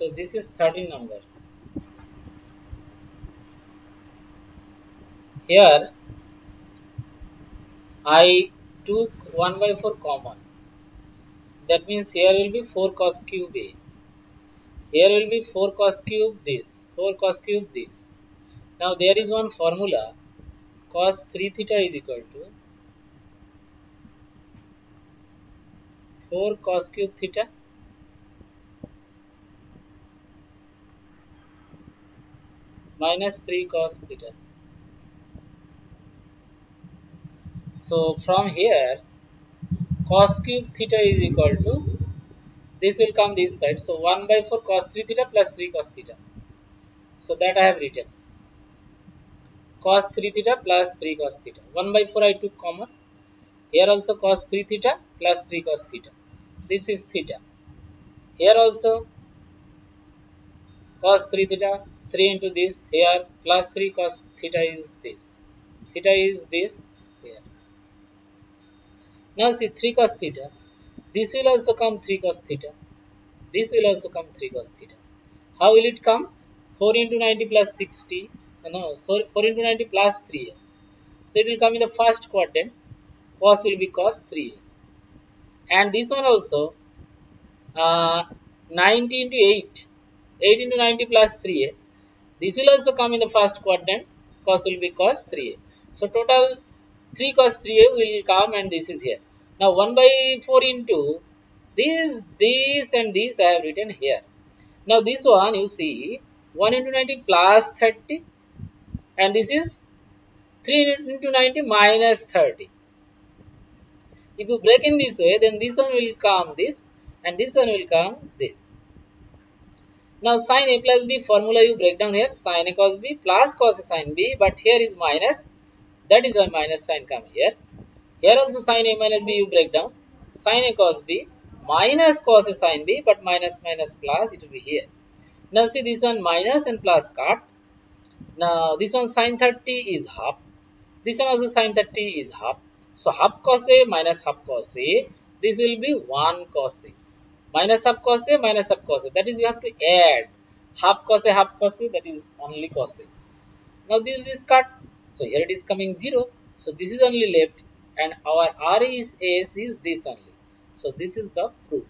So this is 13 number. Here I took 1 by 4 common. That means here will be 4 cos cube A. Here will be 4 cos cube this, 4 cos cube this. Now there is one formula cos 3 theta is equal to 4 cos cube theta minus 3 cos theta. So from here cos cube theta is equal to this will come this side. So 1 by 4 cos 3 theta plus 3 cos theta. So that I have written cos 3 theta plus 3 cos theta. 1 by 4 I took common. Here also cos 3 theta plus 3 cos theta. This is theta. Here also cos 3 theta 3 into this here plus 3 cos theta is this. Theta is this here. Now see 3 cos theta this will also come 3 cos theta. This will also come 3 cos theta. How will it come? 4 into 90 plus 60 no sorry 4 into 90 plus 3 so it will come in the first quadrant. Cos will be cos 3 and this one also uh, 90 into 8 8 into 90 plus 3a this will also come in the first quadrant. Cos will be cos 3a. So total 3 cos 3a will come and this is here. Now 1 by 4 into this, this and this I have written here. Now this one you see 1 into 90 plus 30 and this is 3 into 90 minus 30. If you break in this way then this one will come this and this one will come this. Now sin a plus b formula you break down here sin a cos b plus cos a sin b but here is minus that is why minus sign come here. Here also sin a minus b you break down sin a cos b minus cos a sin b but minus minus plus it will be here. Now see this one minus and plus cut. Now this one sin 30 is half. This one also sin 30 is half. So half cos a minus half cos a. This will be 1 cos a minus half cos a minus half cos a. That is you have to add half cos a half cos a that is only cos a. Now this is cut. So here it is coming 0 so this is only left and our RHS is this only. So this is the proof